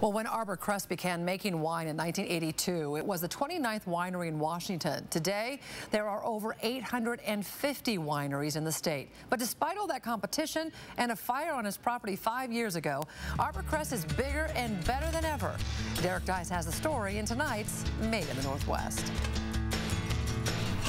Well, when Arbor Crest began making wine in 1982, it was the 29th winery in Washington. Today, there are over 850 wineries in the state. But despite all that competition and a fire on his property five years ago, Arbor Crest is bigger and better than ever. Derek Deis has the story in tonight's Made in the Northwest.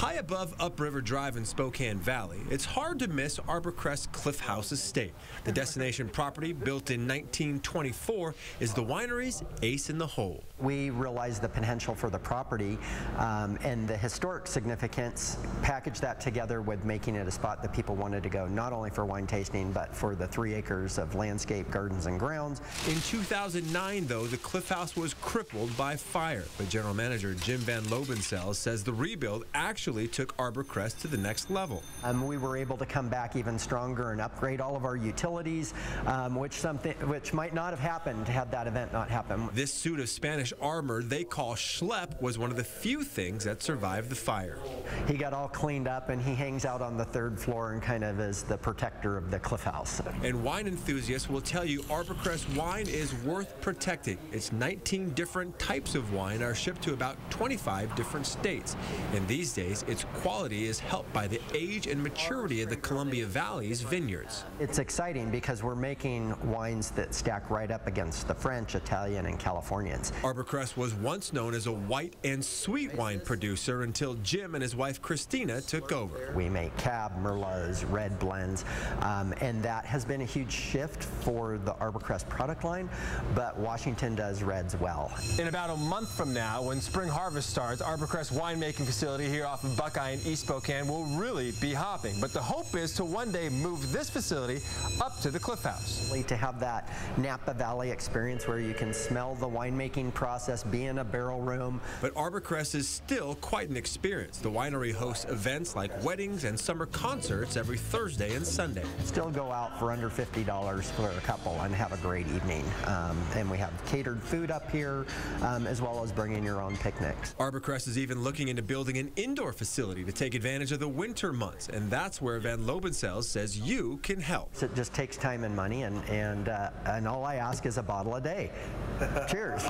High above Upriver Drive in Spokane Valley, it's hard to miss Arbor Crest Cliff House Estate. The destination property, built in 1924, is the winery's ace in the hole. We realized the potential for the property um, and the historic significance, packaged that together with making it a spot that people wanted to go, not only for wine tasting, but for the three acres of landscape, gardens, and grounds. In 2009, though, the Cliff House was crippled by fire, but General Manager Jim Van Löben Sels says the rebuild actually actually took Arbor Crest to the next level. Um, we were able to come back even stronger and upgrade all of our utilities, um, which something which might not have happened had that event not happened. This suit of Spanish armor they call Schlepp was one of the few things that survived the fire. He got all cleaned up and he hangs out on the third floor and kind of is the protector of the cliff house. And wine enthusiasts will tell you Arbor Crest wine is worth protecting. Its 19 different types of wine are shipped to about 25 different states. And these days, its quality is helped by the age and maturity of the Columbia Valley's vineyards. It's exciting because we're making wines that stack right up against the French, Italian, and Californians. Arbor Crest was once known as a white and sweet wine producer until Jim and his wife Christina took over. We make cab, merlots, red blends, um, and that has been a huge shift for the Arbor Crest product line, but Washington does reds well. In about a month from now, when spring harvest starts, Arbor Crest winemaking facility here off of Buckeye and East Spokane will really be hopping. But the hope is to one day move this facility up to the Cliff House. To have that Napa Valley experience where you can smell the winemaking process, be in a barrel room. But Arbor Crest is still quite an experience. The winery hosts events like weddings and summer concerts every Thursday and Sunday. Still go out for under $50 for a couple and have a great evening. Um, and we have catered food up here, um, as well as bringing your own picnics. Arbor Crest is even looking into building an indoor facility to take advantage of the winter months, and that's where Van Löben Sels says you can help. It just takes time and money, and and uh, and all I ask is a bottle a day. Cheers.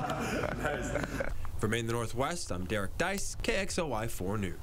For Made in the Northwest, I'm Derek Deis, KXLY 4 News.